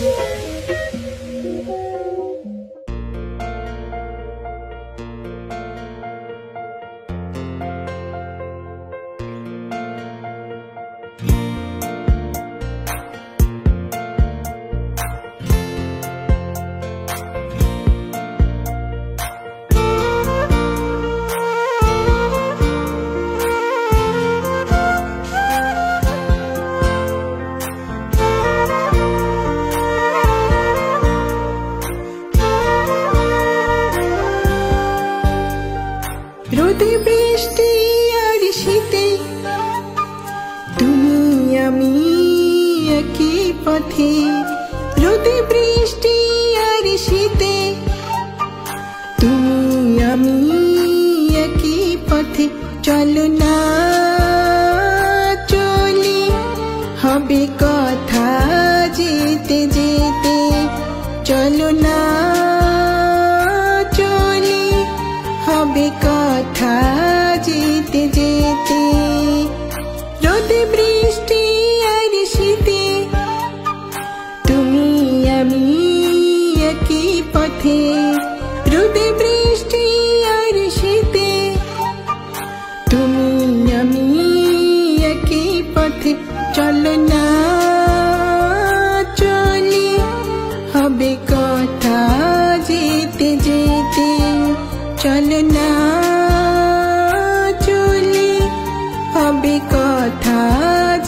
রোদে বৃষ্টি আর শীতে, তুমি আমি একই পথে। রোদে বৃষ্টি আর শীতে, তুমি আমি একই পথে। চলো না চলি, হবে কথা যেতে যেতে। চলো না কথা যেতে যেতে। রোদে বৃষ্টি আর শীতে, তুমি আমি একই পথে। রোদে বৃষ্টি আর শীতে, তুমি আমি একই পথে। চলো না চলি, হবে কথা যেতে যেতে। চলো না হবে কথা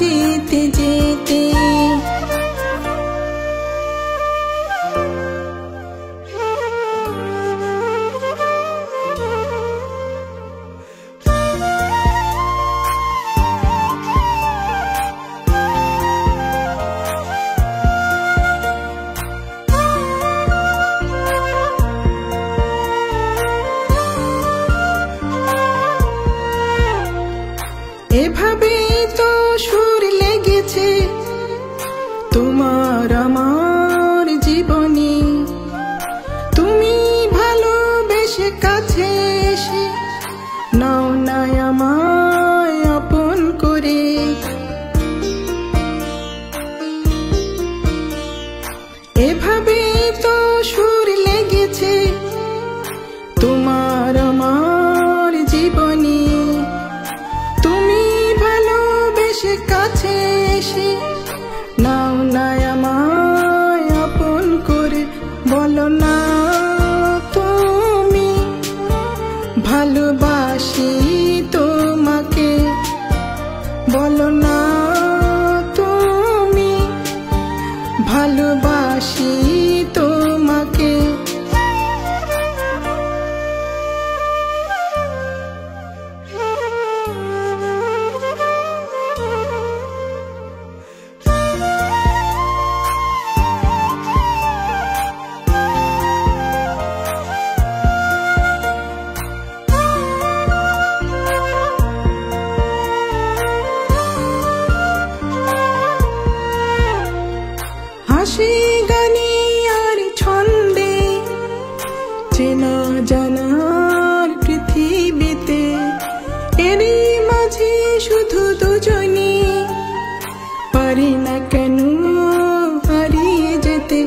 যেতে যেতে এভাবে నయమా চেনা জানার পৃথিবীতে। এরই মাঝে শুধু দুজনে পারি না কেন হারিয়ে যেতে।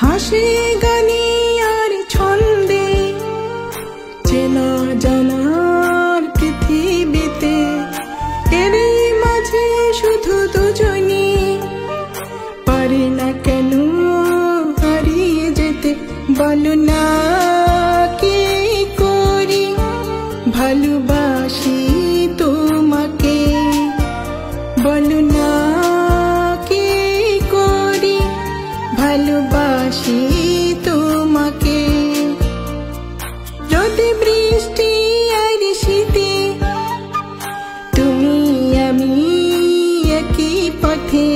হাসি বলো না কি করি? ভালোবাসি তোমাকে। বলো না কি করি? ভালোবাসি তোমাকে। রোদে বৃষ্টি আর শীতে তুমি আমি একই পথে।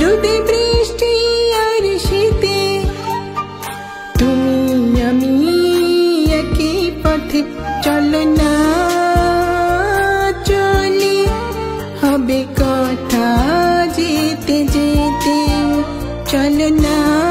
রোদে পথে চলো না চলি। হবে কথা যেতে যেতে। চলো না।